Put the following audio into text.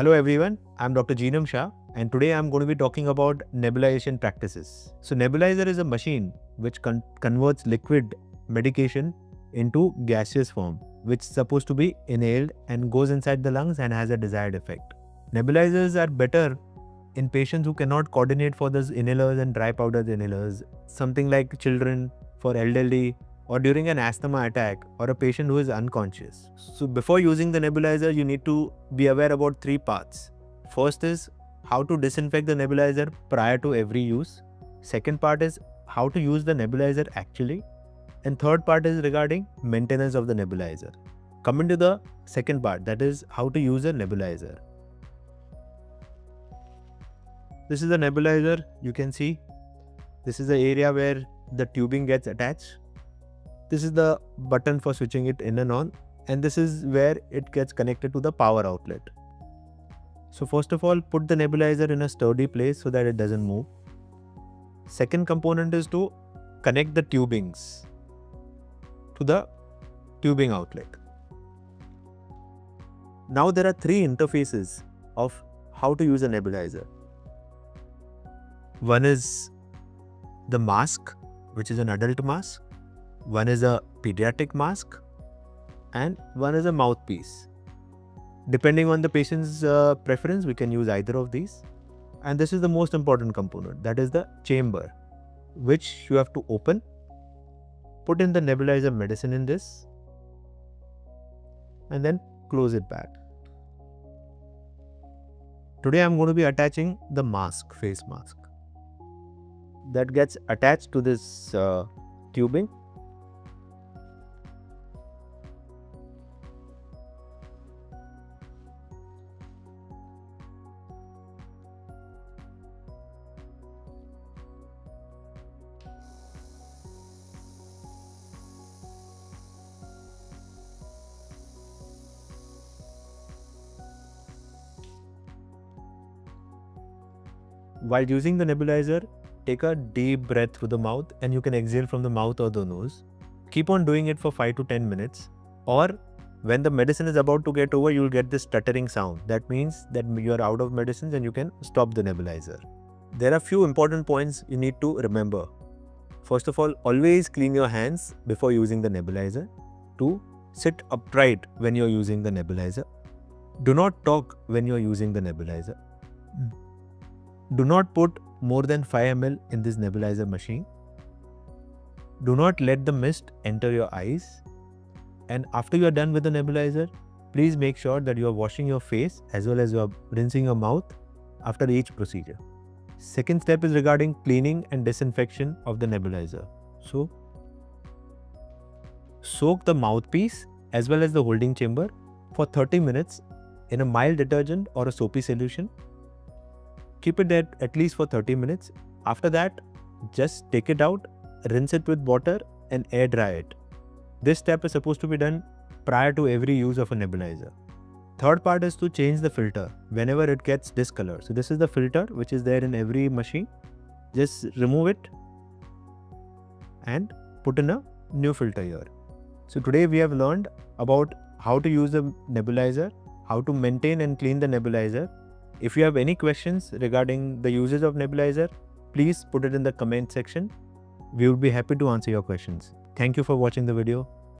Hello everyone, I'm Dr. Jeenam Shah and today I'm going to be talking about nebulization practices. So nebulizer is a machine which con converts liquid medication into gaseous form which is supposed to be inhaled and goes inside the lungs and has a desired effect. Nebulizers are better in patients who cannot coordinate for those inhalers and dry powder inhalers, something like children, for elderly, or during an asthma attack or a patient who is unconscious. So before using the nebulizer, you need to be aware about three parts. First is how to disinfect the nebulizer prior to every use. Second part is how to use the nebulizer actually. And third part is regarding maintenance of the nebulizer. Coming to the second part, that is how to use a nebulizer. This is the nebulizer, you can see. This is the area where the tubing gets attached this is the button for switching it in and on and this is where it gets connected to the power outlet. So first of all, put the nebulizer in a sturdy place so that it doesn't move. Second component is to connect the tubings to the tubing outlet. Now there are three interfaces of how to use a nebulizer. One is the mask, which is an adult mask. One is a pediatric mask and one is a mouthpiece. Depending on the patient's uh, preference, we can use either of these. And this is the most important component, that is the chamber, which you have to open, put in the nebulizer medicine in this, and then close it back. Today I'm going to be attaching the mask, face mask. That gets attached to this uh, tubing While using the nebulizer, take a deep breath through the mouth and you can exhale from the mouth or the nose. Keep on doing it for 5 to 10 minutes or when the medicine is about to get over, you'll get this stuttering sound. That means that you are out of medicines and you can stop the nebulizer. There are few important points you need to remember. First of all, always clean your hands before using the nebulizer. 2. Sit upright when you're using the nebulizer. Do not talk when you're using the nebulizer. Hmm. Do not put more than 5 ml in this nebulizer machine. Do not let the mist enter your eyes. And after you are done with the nebulizer, please make sure that you are washing your face as well as you are rinsing your mouth after each procedure. Second step is regarding cleaning and disinfection of the nebulizer. So, soak the mouthpiece as well as the holding chamber for 30 minutes in a mild detergent or a soapy solution keep it there at least for 30 minutes. After that, just take it out, rinse it with water and air dry it. This step is supposed to be done prior to every use of a nebulizer. Third part is to change the filter whenever it gets discolored. So this is the filter which is there in every machine. Just remove it and put in a new filter here. So today we have learned about how to use a nebulizer, how to maintain and clean the nebulizer, if you have any questions regarding the uses of nebulizer, please put it in the comment section. We would be happy to answer your questions. Thank you for watching the video.